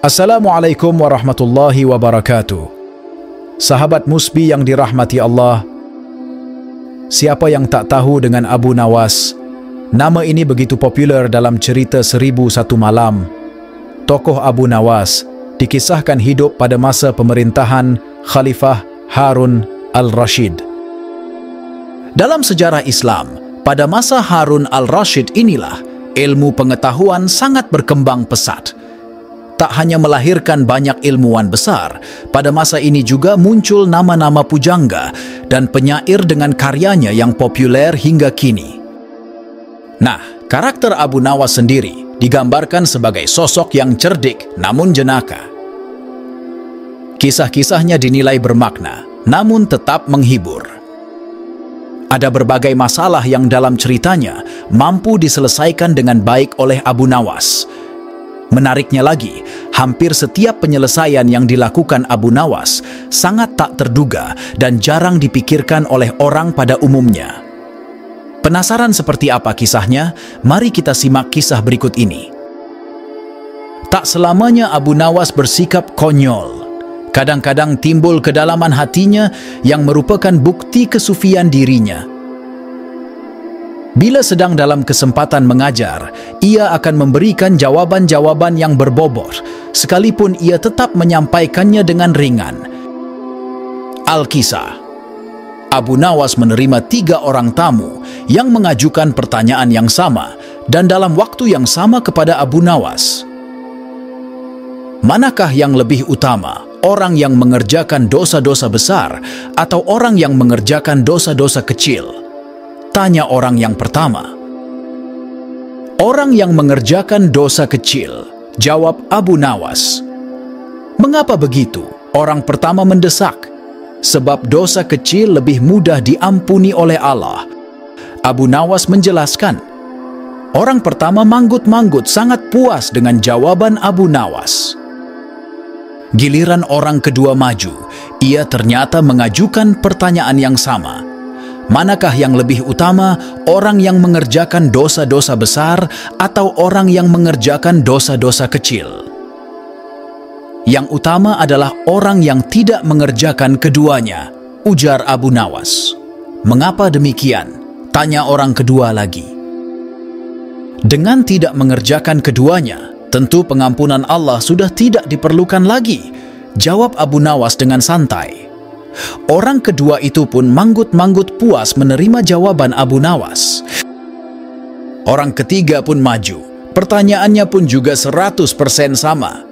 Assalamualaikum warahmatullahi wabarakatuh. Sahabat Musbi yang dirahmati Allah, siapa yang tak tahu dengan Abu Nawas? Nama ini begitu popular dalam cerita Seribu Satu Malam. Tokoh Abu Nawas dikisahkan hidup pada masa pemerintahan Khalifah Harun al-Rashid. Dalam sejarah Islam, pada masa Harun al-Rashid inilah ilmu pengetahuan sangat berkembang pesat tak hanya melahirkan banyak ilmuwan besar, pada masa ini juga muncul nama-nama pujangga dan penyair dengan karyanya yang populer hingga kini. Nah, karakter Abu Nawas sendiri digambarkan sebagai sosok yang cerdik namun jenaka. Kisah-kisahnya dinilai bermakna, namun tetap menghibur. Ada berbagai masalah yang dalam ceritanya mampu diselesaikan dengan baik oleh Abu Nawas, Menariknya lagi, hampir setiap penyelesaian yang dilakukan Abu Nawas sangat tak terduga dan jarang dipikirkan oleh orang pada umumnya. Penasaran seperti apa kisahnya? Mari kita simak kisah berikut ini. Tak selamanya Abu Nawas bersikap konyol. Kadang-kadang timbul kedalaman hatinya yang merupakan bukti kesufian dirinya – Bila sedang dalam kesempatan mengajar, ia akan memberikan jawaban-jawaban yang berbobot, sekalipun ia tetap menyampaikannya dengan ringan. Al-Kisah Abu Nawas menerima tiga orang tamu yang mengajukan pertanyaan yang sama dan dalam waktu yang sama kepada Abu Nawas. Manakah yang lebih utama, orang yang mengerjakan dosa-dosa besar atau orang yang mengerjakan dosa-dosa kecil? Tanya orang yang pertama. Orang yang mengerjakan dosa kecil, jawab Abu Nawas. Mengapa begitu? Orang pertama mendesak. Sebab dosa kecil lebih mudah diampuni oleh Allah. Abu Nawas menjelaskan. Orang pertama manggut-manggut sangat puas dengan jawaban Abu Nawas. Giliran orang kedua maju, ia ternyata mengajukan pertanyaan yang sama. Manakah yang lebih utama, orang yang mengerjakan dosa-dosa besar atau orang yang mengerjakan dosa-dosa kecil? Yang utama adalah orang yang tidak mengerjakan keduanya, ujar Abu Nawas. Mengapa demikian? Tanya orang kedua lagi. Dengan tidak mengerjakan keduanya, tentu pengampunan Allah sudah tidak diperlukan lagi, jawab Abu Nawas dengan santai. Orang kedua itu pun manggut-manggut puas menerima jawaban Abu Nawas. Orang ketiga pun maju. Pertanyaannya pun juga 100% sama.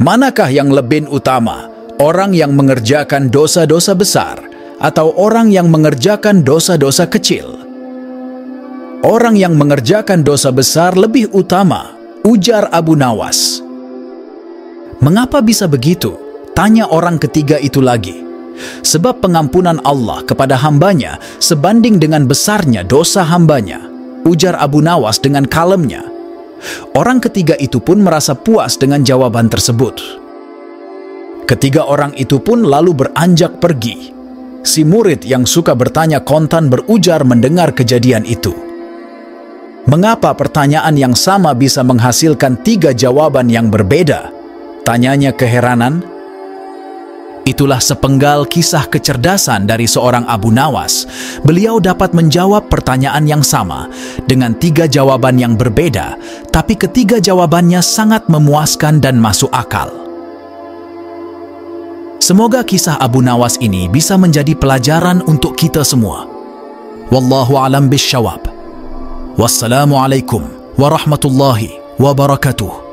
Manakah yang lebih utama? Orang yang mengerjakan dosa-dosa besar atau orang yang mengerjakan dosa-dosa kecil? Orang yang mengerjakan dosa besar lebih utama, ujar Abu Nawas. Mengapa bisa begitu? Tanya orang ketiga itu lagi. Sebab pengampunan Allah kepada hambanya sebanding dengan besarnya dosa hambanya. Ujar Abu Nawas dengan kalemnya. Orang ketiga itu pun merasa puas dengan jawaban tersebut. Ketiga orang itu pun lalu beranjak pergi. Si murid yang suka bertanya kontan berujar mendengar kejadian itu. Mengapa pertanyaan yang sama bisa menghasilkan tiga jawaban yang berbeda? Tanyanya keheranan, Itulah sepenggal kisah kecerdasan dari seorang Abu Nawas. Beliau dapat menjawab pertanyaan yang sama dengan tiga jawaban yang berbeda, tapi ketiga jawabannya sangat memuaskan dan masuk akal. Semoga kisah Abu Nawas ini bisa menjadi pelajaran untuk kita semua. Wallahu alam bisyawab. Wassalamualaikum warahmatullahi wabarakatuh.